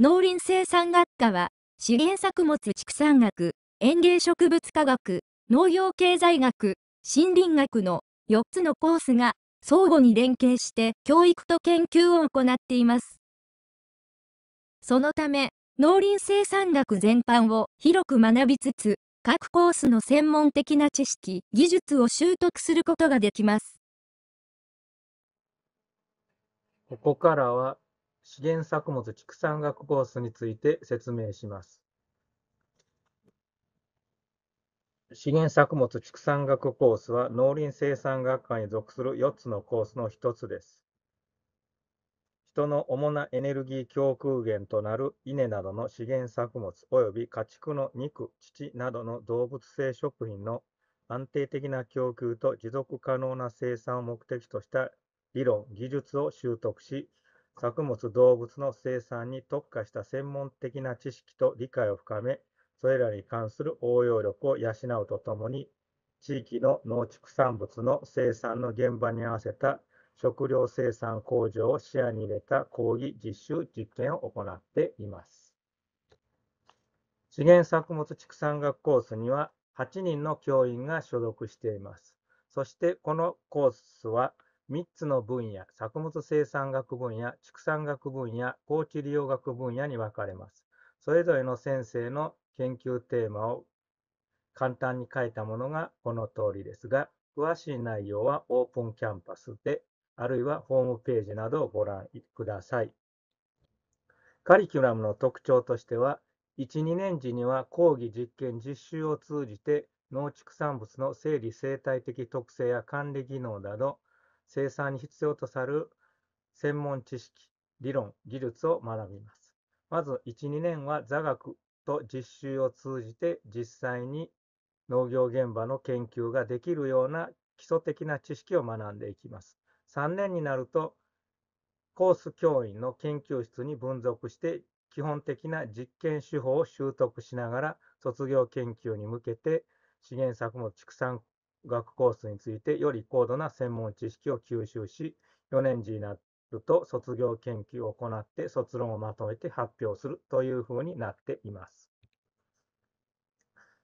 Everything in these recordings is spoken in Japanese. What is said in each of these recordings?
農林生産学科は、資源作物畜産学、園芸植物科学、農業経済学、森林学の4つのコースが相互に連携して教育と研究を行っています。そのため、農林生産学全般を広く学びつつ、各コースの専門的な知識、技術を習得することができます。ここからは資源作物畜産学コースについて説明します。資源作物畜産学コースは農林生産学科に属する4つのコースの1つです。人の主なエネルギー供給源となる稲などの資源作物及び家畜の肉、乳などの動物性食品の安定的な供給と持続可能な生産を目的とした理論、技術を習得し、作物、動物の生産に特化した専門的な知識と理解を深め、それらに関する応用力を養うとともに、地域の農畜産物の生産の現場に合わせた食料生産工場を視野に入れた講義、実習、実験を行っています。資源作物畜産学コースには8人の教員が所属しています。そしてこのコースは3つの分野、作物生産学分野、畜産学分野、高知利用学分野に分かれます。それぞれの先生の研究テーマを簡単に書いたものがこの通りですが、詳しい内容はオープンキャンパスであるいはホームページなどをご覧ください。カリキュラムの特徴としては、1、2年時には講義、実験、実習を通じて農畜産物の生理生態的特性や管理技能など、生産に必要とされる専門知識、理論、技術を学びます。まず1、2年は座学と実習を通じて実際に農業現場の研究ができるような基礎的な知識を学んでいきます。3年になると、コース教員の研究室に分属して、基本的な実験手法を習得しながら、卒業研究に向けて、資源作物畜産学コースについてより高度な専門知識を吸収し、4年次になると卒業研究を行って卒論をまとめて発表するというふうになっています。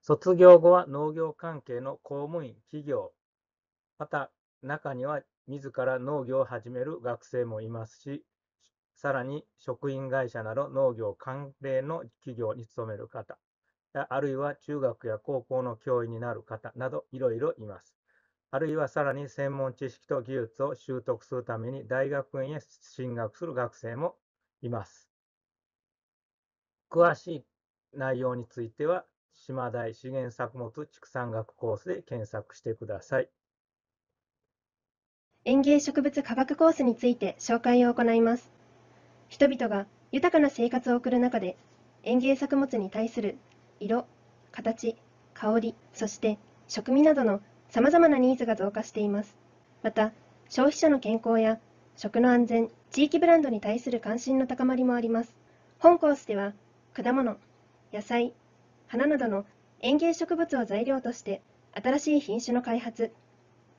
卒業後は農業関係の公務員、企業、また中には自ら農業を始める学生もいますし、さらに職員会社など農業関連の企業に勤める方、あるいは中学や高校の教員になる方などいろいろいます。あるいはさらに専門知識と技術を習得するために大学院へ進学する学生もいます。詳しい内容については、島大資源作物畜産学コースで検索してください。園芸植物科学コースについて紹介を行います。人々が豊かな生活を送る中で、園芸作物に対する色、形、香り、そして食味などのさまざまなニーズが増加しています。また、消費者の健康や食の安全、地域ブランドに対する関心の高まりもあります。本コースでは、果物、野菜、花などの園芸植物を材料として新しい品種の開発、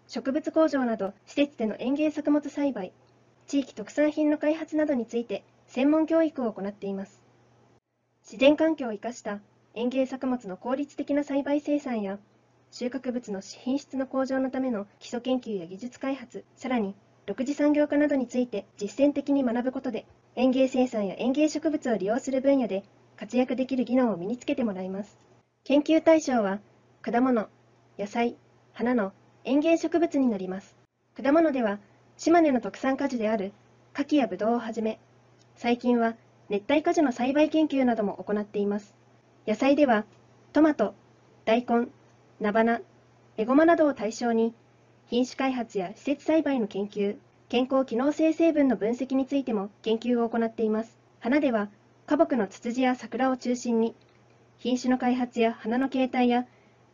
植物工場など施設での園芸作物栽培、地域特産品の開発などについて専門教育を行っています。自然環境を生かした園芸作物の効率的な栽培生産や収穫物の品質の向上のための基礎研究や技術開発、さらに独自産業化などについて実践的に学ぶことで園芸生産や園芸植物を利用する分野で活躍できる技能を身につけてもらいます。研究対象は果物、野菜、花の園芸植物になります。果物では、島根の特産果樹である牡蠣やぶどうをはじめ、最近は熱帯果樹の栽培研究なども行っています。野菜では、トマト、大根、菜花、エゴマなどを対象に、品種開発や施設栽培の研究、健康機能性成分の分析についても研究を行っています。花では、花木のツツジや桜を中心に、品種の開発や花の形態や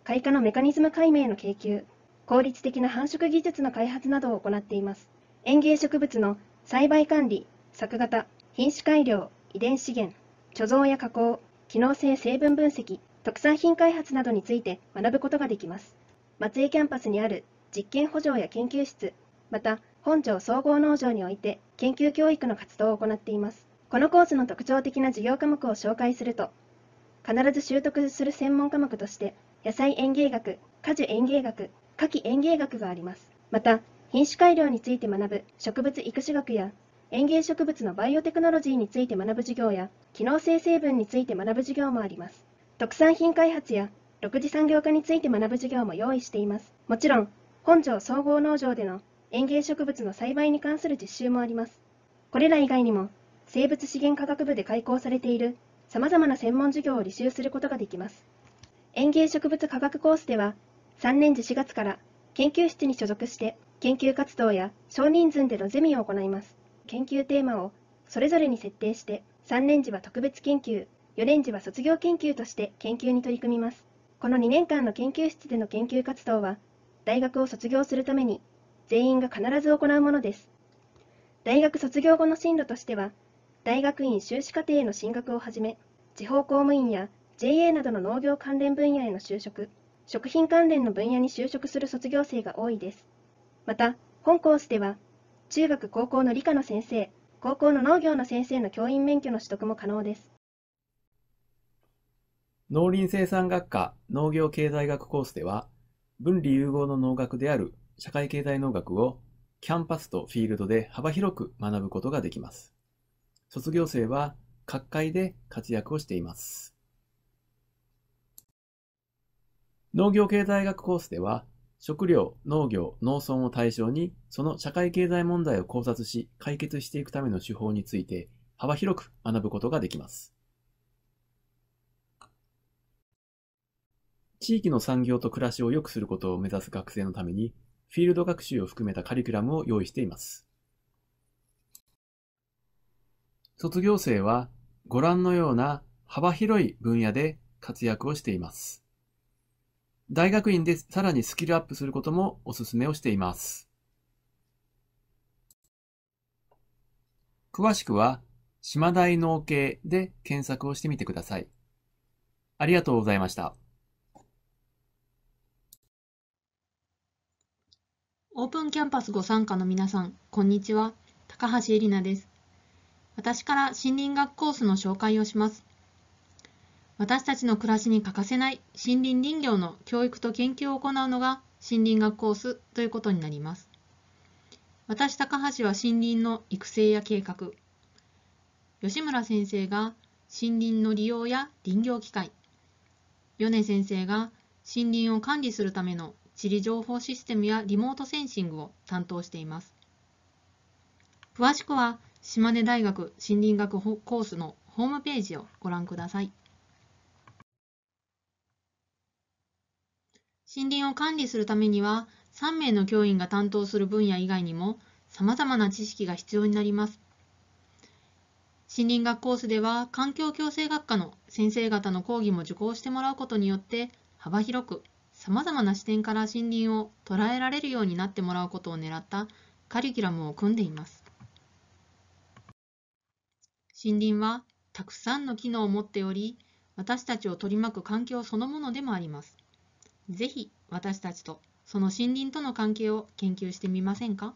開花のメカニズム解明の研究、効率的な繁殖技術の開発などを行っています。園芸植物の栽培管理、作型、品種改良、遺伝資源、貯蔵や加工、機能性成分分析、特産品開発などについて学ぶことができます。松江キャンパスにある実験補助や研究室、また本庄総合農場において研究教育の活動を行っています。このコースの特徴的な授業科目を紹介すると、必ず習得する専門科目として、野菜園芸学、果樹園芸学、果樹園芸学があります。また、品種改良について学ぶ植物育種学や園芸植物のバイオテクノロジーについて学ぶ授業や機能性成分について学ぶ授業もあります。特産品開発や6次産業化について学ぶ授業も用意しています。もちろん、本庄総合農場での園芸植物の栽培に関する実習もあります。これら以外にも、生物資源科学部で開講されている様々な専門授業を履修することができます。園芸植物科学コースでは、3年次4月から研究室に所属して研究活動や少人数でのゼミを行います。研究テーマをそれぞれに設定して、3年次は特別研究、4年次は卒業研究として研究に取り組みます。この2年間の研究室での研究活動は、大学を卒業するために全員が必ず行うものです。大学卒業後の進路としては、大学院修士課程への進学をはじめ、地方公務員や JA などの農業関連分野への就職、食品関連の分野に就職する卒業生が多いです。また、本コースでは、中学高校の理科の先生、高校の農業の先生の教員免許の取得も可能です。農林生産学科農業経済学コースでは、分離融合の農学である社会経済農学をキャンパスとフィールドで幅広く学ぶことができます。卒業生は各界で活躍をしています。農業経済学コースでは、食料、農業、農村を対象に、その社会経済問題を考察し、解決していくための手法について、幅広く学ぶことができます。地域の産業と暮らしを良くすることを目指す学生のために、フィールド学習を含めたカリキュラムを用意しています。卒業生は、ご覧のような幅広い分野で活躍をしています。大学院でさらにスキルアップすることもお勧めをしています。詳しくは、島大農系で検索をしてみてください。ありがとうございました。オープンキャンパスご参加の皆さん、こんにちは。高橋恵里奈です。私から森林学コースの紹介をします。私たちの暮らしに欠かせない森林林業の教育と研究を行うのが森林学コースということになります。私、高橋は森林の育成や計画、吉村先生が森林の利用や林業機械、米先生が森林を管理するための地理情報システムやリモートセンシングを担当しています。詳しくは島根大学森林学コースのホームページをご覧ください。森林を管理するためには、3名の教員が担当する分野以外にも、様々な知識が必要になります。森林学コースでは、環境共生学科の先生方の講義も受講してもらうことによって、幅広く様々な視点から森林を捉えられるようになってもらうことを狙ったカリキュラムを組んでいます。森林はたくさんの機能を持っており、私たちを取り巻く環境そのものでもあります。ぜひ私たちとその森林との関係を研究してみませんか？